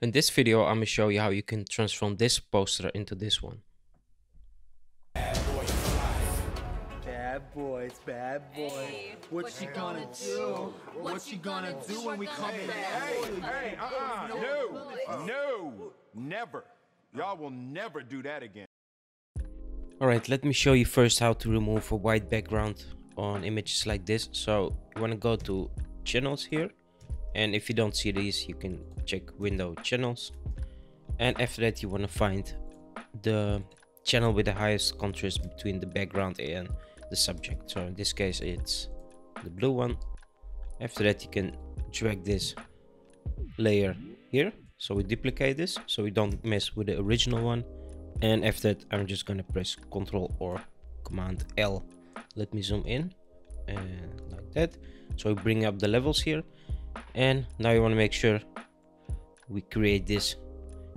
In this video, I'm going to show you how you can transform this poster into this one. Bad boys, bad boys. what, you gonna, do? What you gonna do when we come in? Uh-uh, hey, uh-uh, no, no, never. Y'all will never do that again. Alright, let me show you first how to remove a white background on images like this. So you want to go to channels here and if you don't see these you can check window channels. And after that you want to find the channel with the highest contrast between the background and the subject. So in this case it's the blue one. After that you can drag this layer here. So we duplicate this so we don't mess with the original one. And after that i'm just gonna press ctrl or command l. Let me zoom in and like that. So we bring up the levels here and now you want to make sure we create this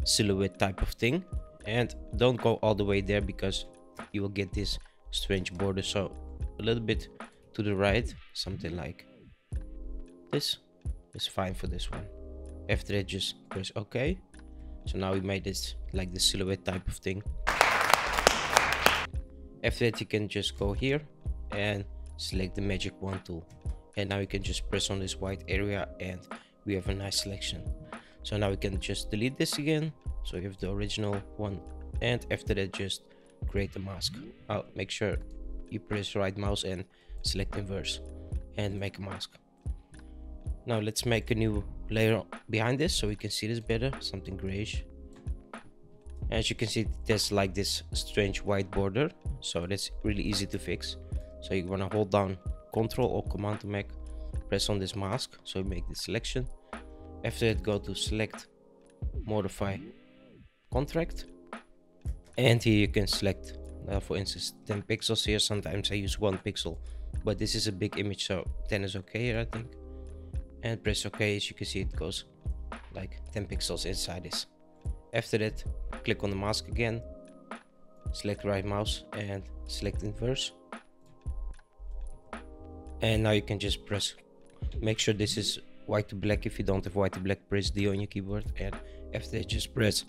silhouette type of thing. And don't go all the way there because you will get this strange border. So a little bit to the right something like this is fine for this one. After that just press ok. So now we made this like the silhouette type of thing. After that you can just go here and select the magic wand tool and now you can just press on this white area and we have a nice selection. So now we can just delete this again. So we have the original one. And after that just create a mask. I'll make sure you press right mouse and select inverse and make a mask. Now let's make a new layer behind this so we can see this better something grayish. As you can see there's like this strange white border so that's really easy to fix. So you want to hold down Control or Command to make press on this mask. So you make the selection. After that go to select modify contract. And here you can select uh, for instance 10 pixels. Here sometimes I use one pixel but this is a big image so 10 is okay here I think. And press ok as you can see it goes like 10 pixels inside this. After that click on the mask again. Select right mouse and select inverse and now you can just press make sure this is white to black. If you don't have white to black press d on your keyboard. And after that just press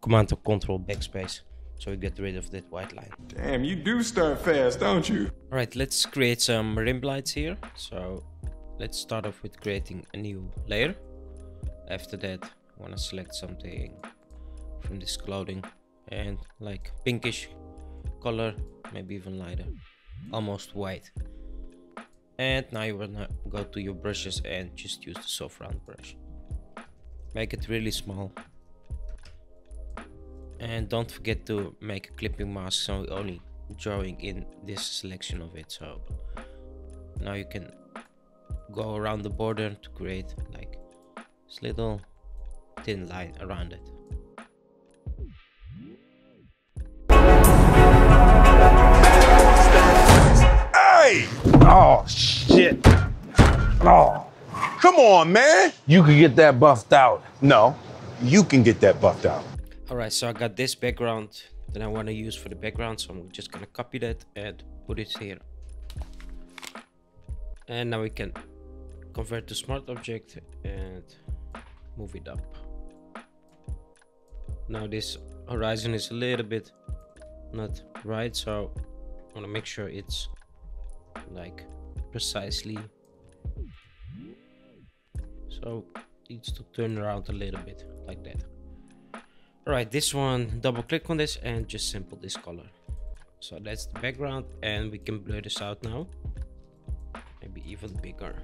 command or control backspace so you get rid of that white line. Damn you do start fast don't you? All right let's create some rim lights here. So let's start off with creating a new layer. After that I want to select something from this clothing and like pinkish color maybe even lighter almost white and now you wanna go to your brushes and just use the soft round brush. Make it really small. And don't forget to make a clipping mask so only drawing in this selection of it so now you can go around the border to create like this little thin line around it Oh, shit. Oh. Come on, man. You can get that buffed out. No, you can get that buffed out. Alright, so I got this background that I want to use for the background. So I'm just going to copy that and put it here. And now we can convert to smart object and move it up. Now this horizon is a little bit not right, so I want to make sure it's like precisely. So needs to turn around a little bit like that. All right this one double click on this and just simple this color. So that's the background and we can blur this out now. Maybe even bigger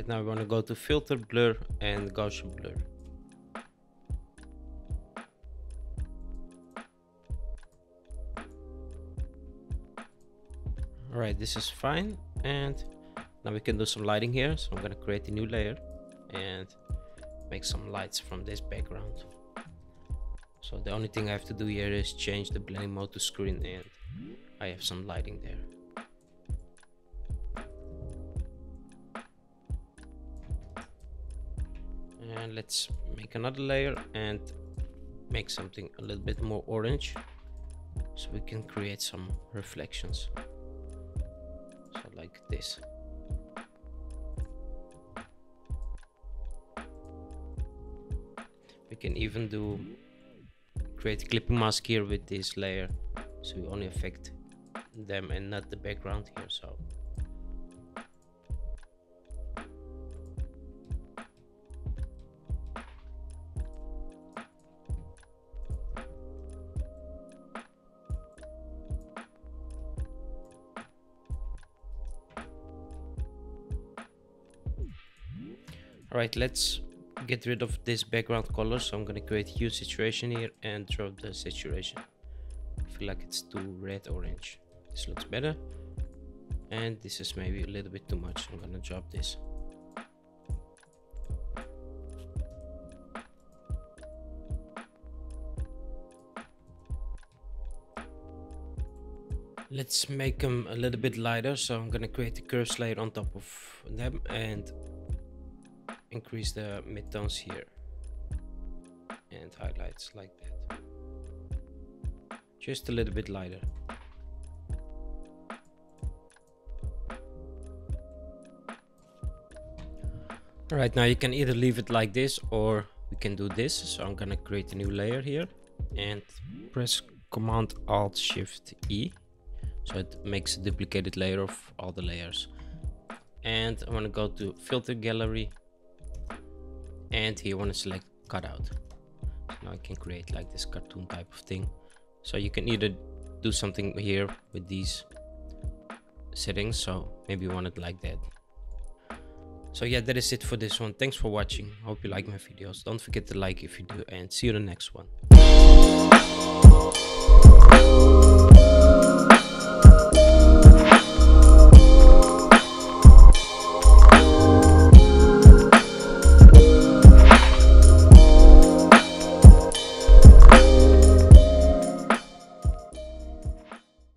Right now we want to go to filter, blur and Gaussian blur. Alright, this is fine and now we can do some lighting here. So I'm going to create a new layer and make some lights from this background. So the only thing I have to do here is change the blending mode to screen and I have some lighting there. And let's make another layer and make something a little bit more orange so we can create some reflections. So like this. We can even do create clipping mask here with this layer so we only affect them and not the background here so all right let's get rid of this background color so i'm gonna create hue saturation here and drop the saturation. I feel like it's too red orange. This looks better. And this is maybe a little bit too much. I'm gonna drop this. Let's make them a little bit lighter. So i'm gonna create a curves layer on top of them and increase the midtones here and highlights like that. Just a little bit lighter. All right now you can either leave it like this or we can do this. So i'm gonna create a new layer here and press command alt shift e. So it makes a duplicated layer of all the layers. And i'm going to go to filter gallery and here I want to select cutout. Now I can create like this cartoon type of thing. So you can either do something here with these settings so maybe you want it like that. So yeah that is it for this one. Thanks for watching. Hope you like my videos. Don't forget to like if you do and see you in the next one